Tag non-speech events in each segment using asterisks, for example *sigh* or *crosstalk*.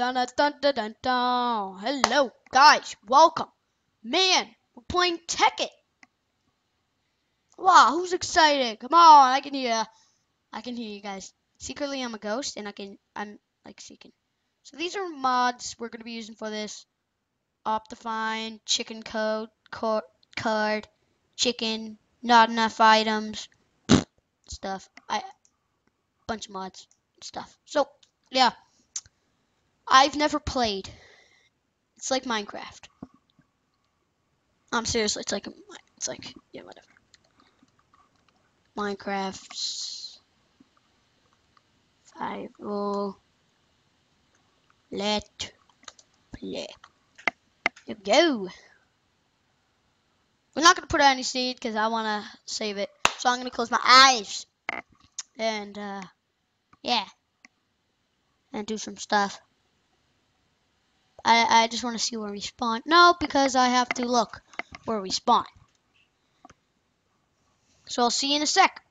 dun dun dun dun dun dun. Hello, guys. Welcome. Man, we're playing Tekkit. Wow, who's excited? Come on, I can hear. I can hear you guys. Secretly, I'm a ghost, and I can. I'm like seeking. So these are mods we're gonna be using for this. Optifine, chicken code, card, chicken, not enough items, *sniffs* stuff. I bunch of mods stuff. So yeah, I've never played. It's like Minecraft. I'm seriously, it's like it's like yeah, whatever. Minecraft's survival. Let play. Here we go. We're not gonna put any seed because I wanna save it. So I'm gonna close my eyes and uh, yeah, and do some stuff. I I just want to see where we spawn. No, because I have to look where we spawn. So I'll see you in a sec.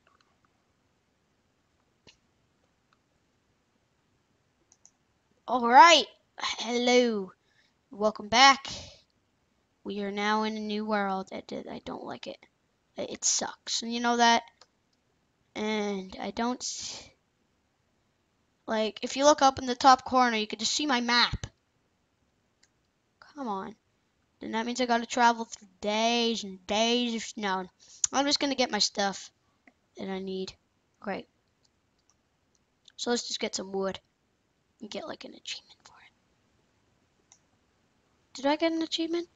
All right, hello, welcome back. We are now in a new world. I did. I don't like it. It sucks, and you know that. And I don't like. If you look up in the top corner, you can just see my map. Come on. Then that means I gotta travel through days and days of snow. I'm just gonna get my stuff that I need. Great. So let's just get some wood and get like an achievement for it. Did I get an achievement?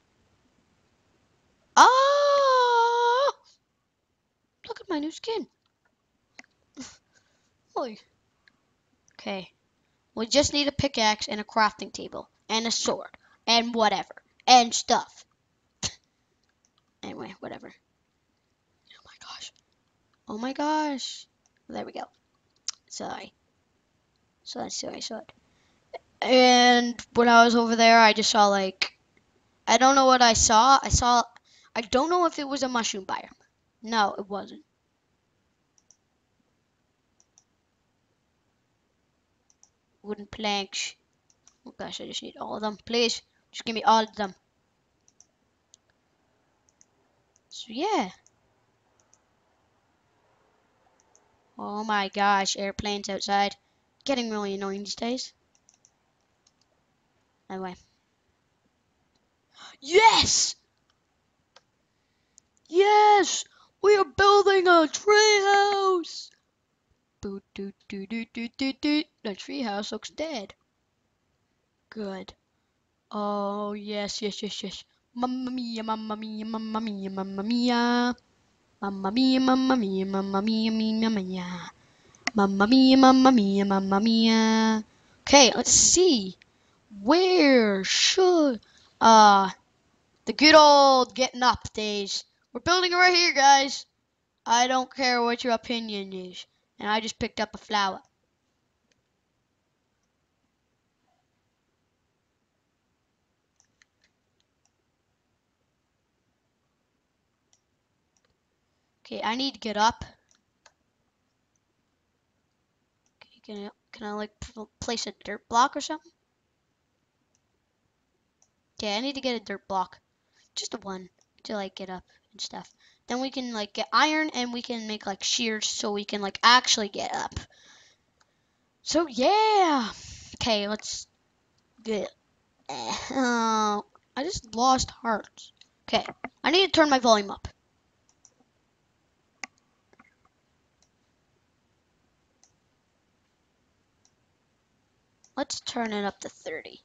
Oh! Look at my new skin. *laughs* Holy. Okay. We just need a pickaxe and a crafting table and a sword and whatever and stuff. Anyway, whatever. Oh my gosh. Oh my gosh. There we go. Sorry. So that's the way I saw it. And when I was over there, I just saw like, I don't know what I saw. I saw, I don't know if it was a mushroom biome. No, it wasn't. Wooden planks. Oh gosh, I just need all of them. Please, just give me all of them. So yeah. Oh my gosh, airplanes outside. Getting really annoying these days. Anyway. Yes! Yes! We are building a treehouse! Boo doo doo doo doo doo doo. The treehouse looks dead. Good. Oh yes, yes, yes, yes. Mamma mia, mamma mia, mamma mia, mamma mia. Mamma mia, mamma mia, mamma mia, mia, mia. Mamma mia, mamma mia, mamma mia. Okay, let's see. Where should uh the good old getting up days? We're building it right here, guys. I don't care what your opinion is. And I just picked up a flower. Okay, I need to get up. Okay, can I, can I like pl- place a dirt block or something? Okay, I need to get a dirt block. Just a one to like get up and stuff. Then we can like get iron and we can make like shears so we can like actually get up. So yeah. Okay, let's get. Uh, I just lost hearts. Okay, I need to turn my volume up. Let's turn it up to 30.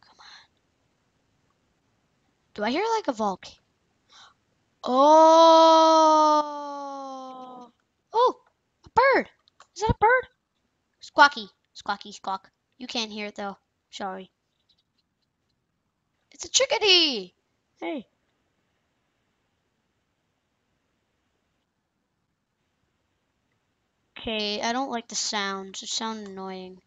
Come on. Do I hear like a volcano? Oh. Oh, a bird. Is that a bird? Squawky. Squawky squawk. You can't hear it though. Sorry. It's a chickadee. Hey. Okay, I don't like the sounds. It sound annoying.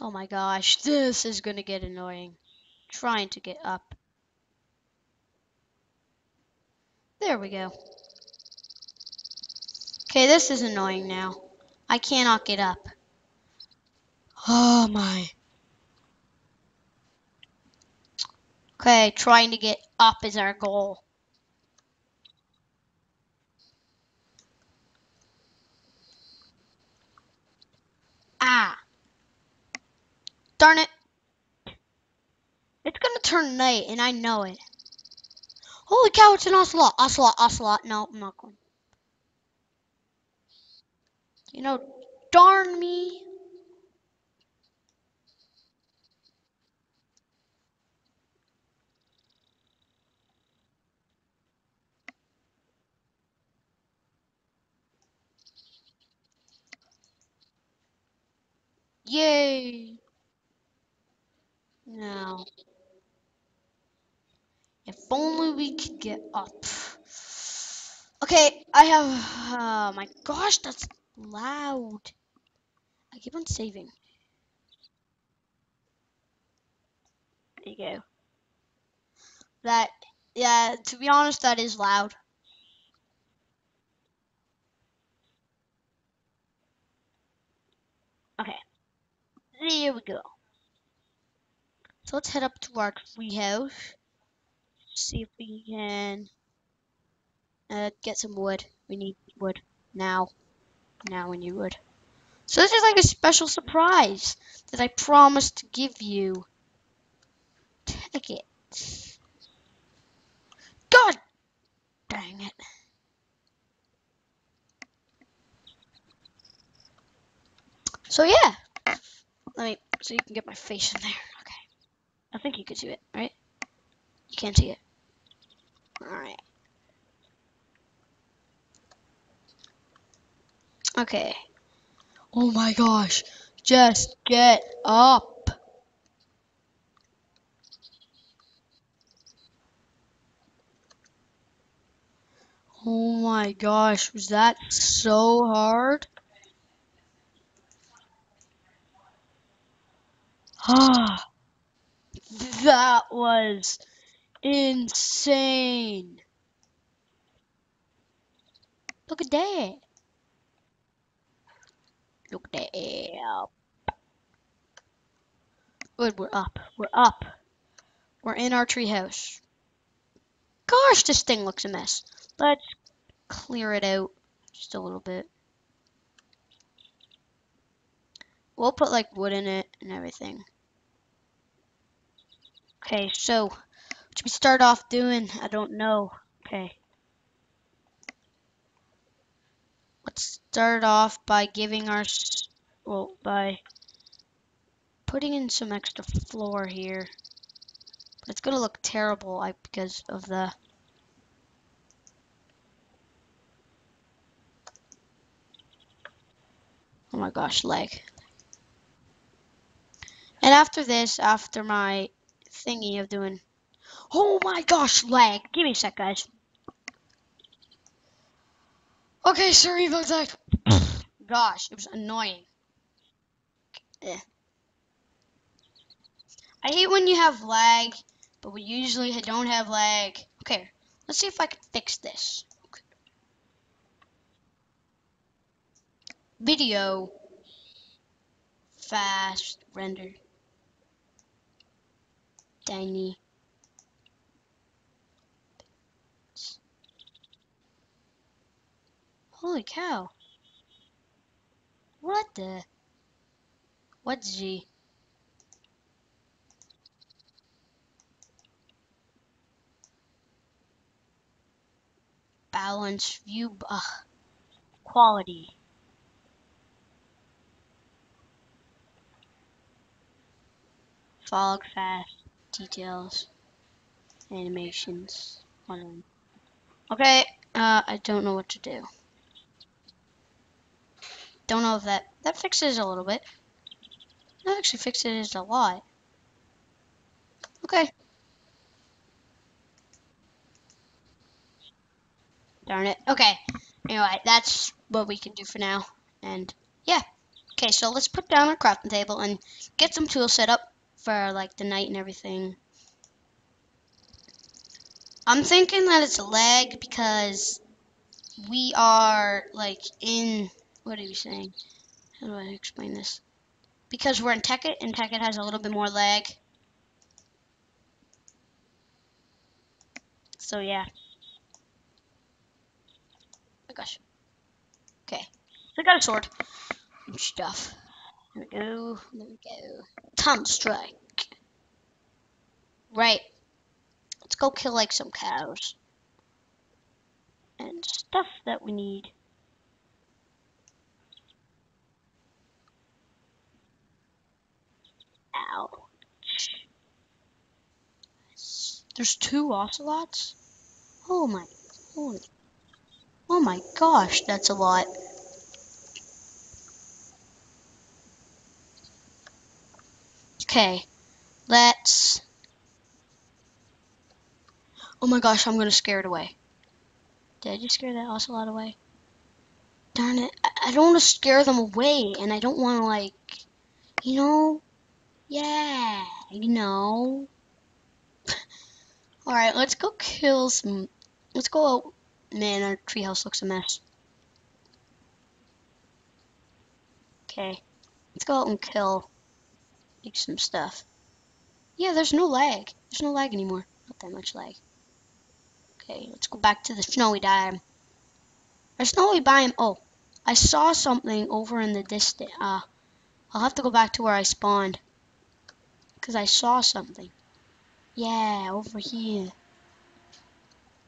Oh my gosh, *laughs* this is gonna get annoying. Trying to get up. There we go. Okay, this is annoying now. I cannot get up. Oh my. Okay, trying to get up is our goal. Ah. Darn it. It's gonna turn night, and I know it. Holy cow, it's an ocelot. Ocelot, ocelot. No, I'm not going. You know, darn me. Yay. Now. If only we could get up. Okay, I have. Oh my gosh, that's loud. I keep on saving. There you go. That, yeah, to be honest, that is loud. Okay. There we go. So let's head up to our treehouse. See if we can uh, get some wood. We need wood now. Now we need wood. So this is like a special surprise that I promised to give you. Take it. God dang it. So yeah. Let me so you can get my face in there. Okay. I think you can see it, right? You can't see it. Alright. Okay. Oh my gosh. Just get up. Oh my gosh, was that so hard? Ah, *gasps* that was insane. Look at that. Look at that. Good, we're up. We're up. We're in our treehouse. Gosh, this thing looks a mess. Let's clear it out just a little bit. We'll put like wood in it and everything. Okay, so what should we start off doing? I don't know. Okay. Let's start off by giving our, well, by putting in some extra floor here. But it's gonna look terrible I, because of the Oh my gosh, leg. And after this, after my thingy of doing... Oh my gosh, lag. Give me a sec, guys. Okay, sorry that. *sniffs* gosh, it was annoying. Eh. I hate when you have lag, but we usually don't have lag. Okay, let's see if I can fix this. video fast render tiny holy cow. What the? What's G? balance view? Uh, quality. Fog fast details animations okay uh, I don't know what to do. Don't know if that that fixes a little bit. That actually fixes a lot. Okay. Darn it. Okay. Anyway that's what we can do for now. And yeah. Okay, so let's put down our crafting table and get some tools set up for like the night and everything. I'm thinking that it's a lag because we are like in what are you saying? How do I explain this? Because we're in Tekkit and Tekkit has a little bit more lag. So yeah. Oh gosh. Okay. So I got a sword and stuff. There we go. There we go. Time strike. Right. Let's go kill like some cows. And stuff that we need. Ouch. There's two ocelots? Oh my oh holy Oh my gosh, that's a lot. Okay, let's... Oh my gosh, I'm gonna scare it away. Did I just scare that ocelot away? Darn it, I, I don't want to scare them away, and I don't want to, like, you know? Yeah, you know? *laughs* Alright, let's go kill some... Let's go out. Man, our treehouse looks a mess. Okay, let's go out and kill like some stuff. Yeah, there's no lag. There's no lag anymore. Not that much lag. Okay, let's go back to the snowy biome. A snowy biome. Oh, I saw something over in the distance. Uh, I'll have to go back to where I spawned. Because I saw something. Yeah, over here.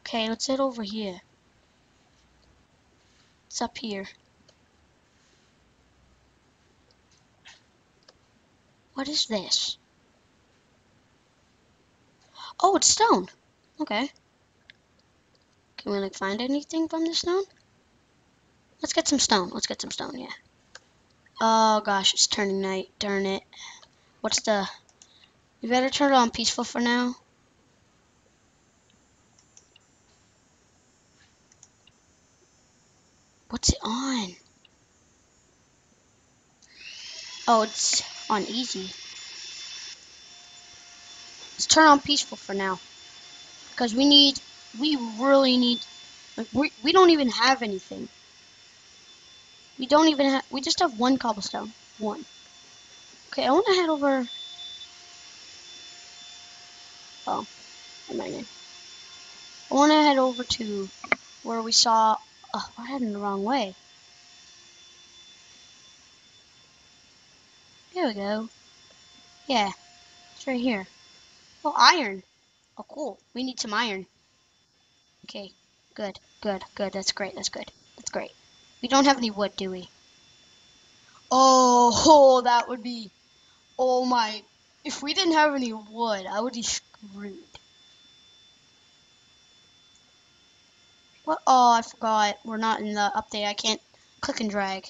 Okay, let's head over here. It's up here. What is this? Oh, it's stone. Okay. Can we like find anything from the stone? Let's get some stone. Let's get some stone, yeah. Oh gosh, it's turning night. Darn it. What's the... We better turn it on peaceful for now. What's it on? Oh, it's on easy. Let's turn on peaceful for now. Because we need, we really need, like, we, we don't even have anything. We don't even have, we just have one cobblestone. One. Okay, I want to head over, oh, am I in? I want to head over to where we saw, oh, we're heading the wrong way. We go. Yeah, it's right here. Oh, iron. Oh, cool. We need some iron. Okay, good, good, good. That's great, that's good. That's great. We don't have any wood, do we? Oh, oh, *laughs* that would be... Oh my... If we didn't have any wood, I would be screwed. What? Oh, I forgot. We're not in the update. I can't click and drag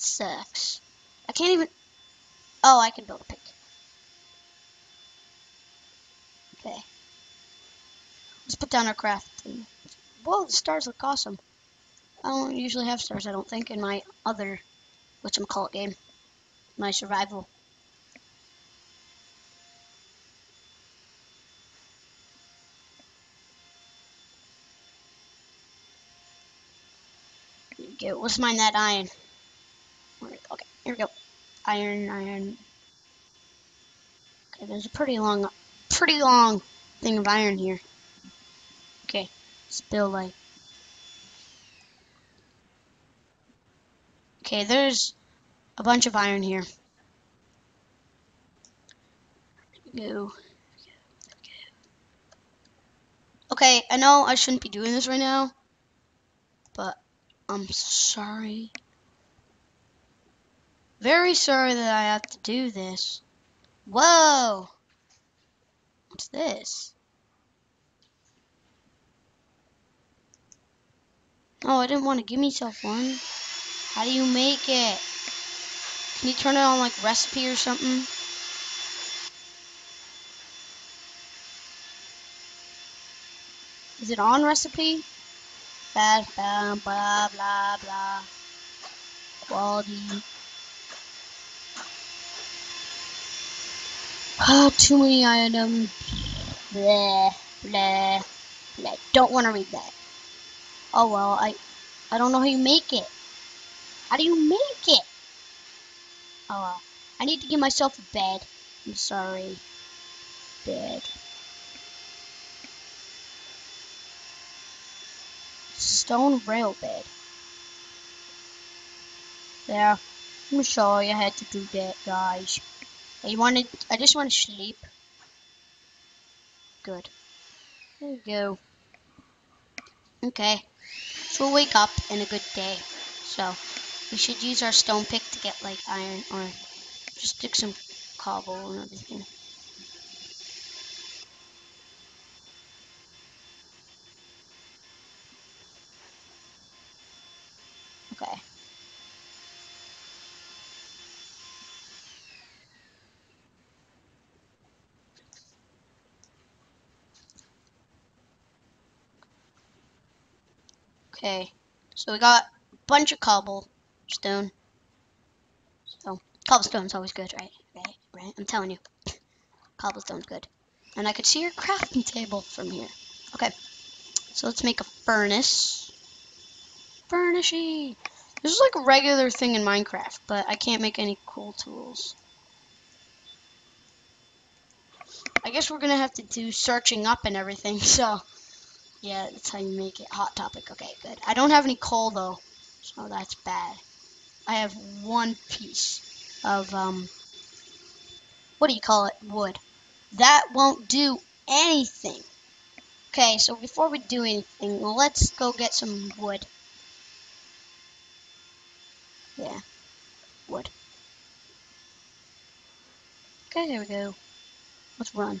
sucks. I can't even... Oh, I can build a pick. Okay. Let's put down our craft. Whoa, the stars look awesome. I don't usually have stars, I don't think, in my other, whatchamacallit game. My survival. Okay, let's mine that iron. Here we go. Iron, iron. Okay, there's a pretty long, pretty long thing of iron here. Okay, spill light. Okay, there's a bunch of iron here. Go. Okay, I know I shouldn't be doing this right now, but I'm sorry. Very sorry that I have to do this. Whoa! What's this? Oh, I didn't want to give myself one. How do you make it? Can you turn it on like recipe or something? Is it on recipe? Blah, blah, blah, blah, quality. Ah, too many items. Blah, blah, blah. Don't want to read that. Oh well, I, I don't know how you make it. How do you make it? Oh. I need to give myself a bed. I'm sorry. Bed. Stone rail bed. There. Let me show you how to do that, guys. I wanted. I just want to sleep. Good. There you go. Okay. So we'll wake up in a good day. So we should use our stone pick to get like iron or just stick some cobble and everything. Okay. Okay. So we got a bunch of cobblestone. So cobblestone's always good, right? Right, right. I'm telling you. *coughs* Cobblestone's good. And I could see your crafting table from here. Okay. So let's make a furnace. Furnishing. This is like a regular thing in Minecraft, but I can't make any cool tools. I guess we're gonna have to do searching up and everything, *laughs* so yeah, that's how you make it. Hot topic. Okay, good. I don't have any coal though, so that's bad. I have one piece of um what do you call it? Wood. That won't do anything. Okay, so before we do anything, let's go get some wood. Yeah, wood. Okay, there we go. Let's run.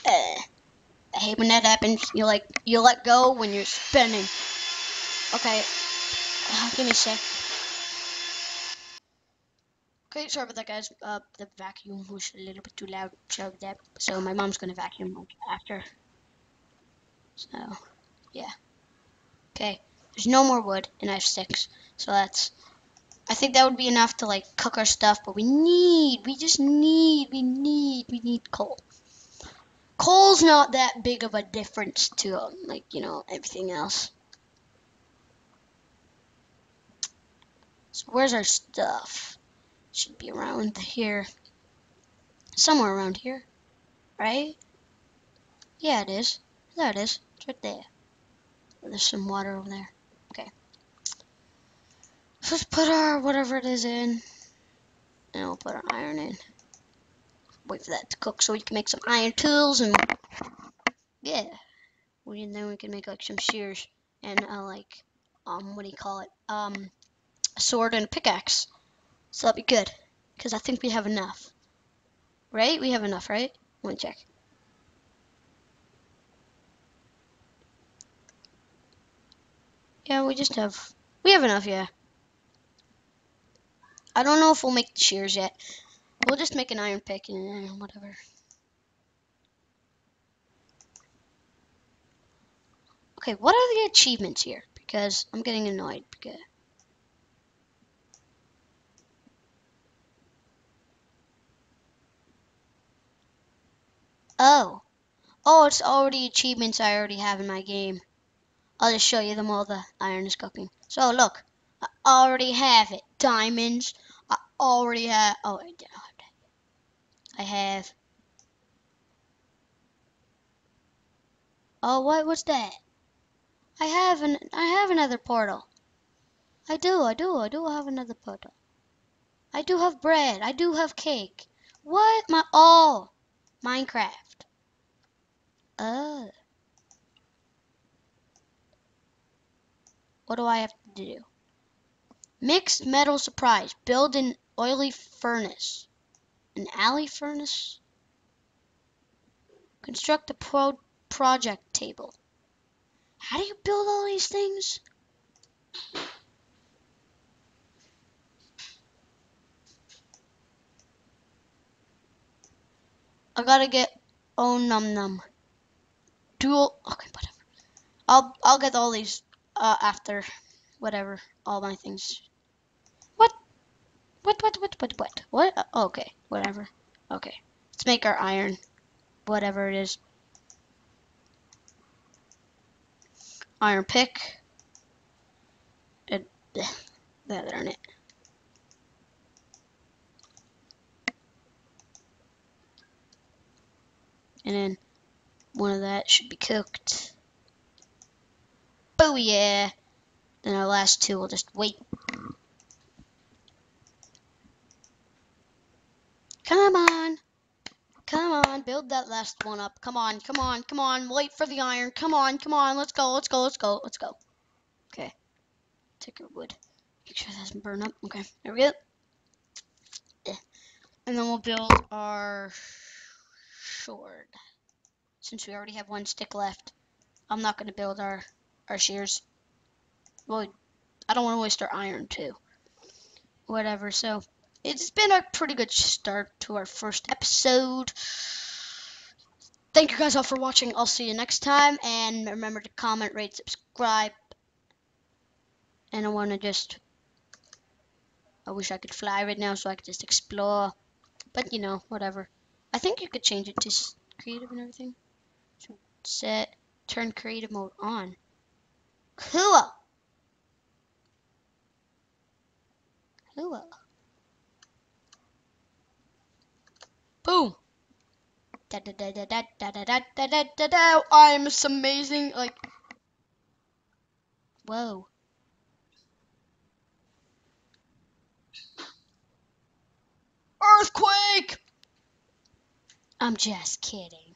I hate when that happens. You like you let go when you're spinning. Okay, uh, give me a sec. Okay, sorry about that, guys. Uh, the vacuum was a little bit too loud. So that so my mom's gonna vacuum after. So, yeah. Okay, there's no more wood, and I have six. So that's. I think that would be enough to like cook our stuff, but we need, we just need, we need, we need coal. Coal's not that big of a difference to um, like you know everything else. So where's our stuff? Should be around here. Somewhere around here. Right? Yeah, it is. There it is. It's right there. There's some water over there. Okay. Let's put our whatever it is in. And we'll put our iron in. Wait for that to cook so we can make some iron tools and yeah. We and then we can make like some shears and uh, like um what do you call it? Um a sword and a pickaxe. So that'd be good. Because I think we have enough. Right? We have enough, right? Me check. Yeah, we just have... We have enough, yeah. I don't know if we'll make the shears yet. We'll just make an iron pick and whatever. Okay, what are the achievements here? Because I'm getting annoyed. Because Oh. Oh, it's already achievements I already have in my game. I'll just show you them while the iron is cooking. So look, I already have it. Diamonds. I already have. Oh, that. I have. Oh, what was that? I have an I have another portal. I do, I do, I do have another portal. I do have bread. I do have cake. What my all? Oh, Minecraft. Uh. What do I have to do? Mixed metal surprise. Build an alloy furnace. An alloy furnace? Construct a pro project table. How do you build all these things? I gotta get oh num num. Dual okay, whatever. I'll I'll get all these uh after whatever all my things. What? What what what what? Uh, okay, whatever. Okay. Let's make our iron. Whatever it is. Iron pick. It, *sighs* that darn it. And then one of that should be cooked. Oh yeah. Then our last two will just wait. Come on. Come on, build that last one up. Come on, come on, come on. Wait for the iron. Come on, come on. Let's go, let's go, let's go, let's go. Okay. Take our wood. Make sure it doesn't burn up. Okay, there we go. Yeah. And then we'll build our sword. Since we already have one stick left, I'm not going to build our, our shears. Well, I don't want to waste our iron too. Whatever, so it's been a pretty good start to our first episode. Thank you guys all for watching. I'll see you next time. And remember to comment, rate, subscribe. And I want to just... I wish I could fly right now so I could just explore. But, you know, whatever. I think you could change it to creative and everything. Set, turn creative mode on. Cool. Cool. Boom. Da da da da da da da da da da da. I'm amazing. Like, whoa. Earthquake! I'm just kidding.